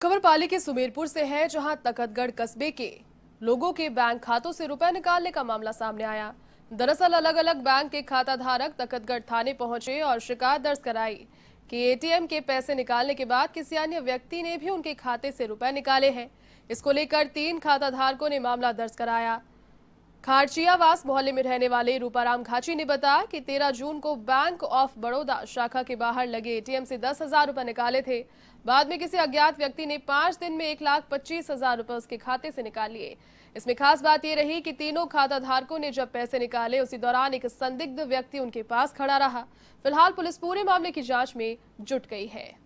खबर पाली के सुमेरपुर से है, जहाँ तखतगढ़ कस्बे के लोगों के बैंक खातों से रुपए निकालने का मामला सामने आया। दरअसल अलग अलग बैंक के खाता धारक तखतगढ़ थाने पहुँचे और शिकायत दर्ज कराई कि एटीएम के पैसे निकालने के बाद किसी अन्य व्यक्ति ने भी उनके खाते से रुपए निकाले हैं। इसको लेकर तीन खाता धारकों ने मामला दर्ज कराया। खारचियावास मोहल्ले में रहने वाले रूपाराम घाची ने बताया कि 13 जून को बैंक ऑफ़ बड़ौदा शाखा के बाहर लगे एटीएम से दस हज़ार रुपए निकाले थे। बाद में किसी अज्ञात व्यक्ति ने पाँच दिन में एक लाख पच्चीस हज़ार रूपए उसके खाते से निकाल लिए। इसमें खास बात यह रही कि तीनों खाता धारकों ने जब पैसे निकाले, उसी दौरान एक संदिग्ध व्यक्ति उनके पास खड़ा रहा। फ़िलहाल पुलिस पूरे मामले की जाँच में जुट गई है।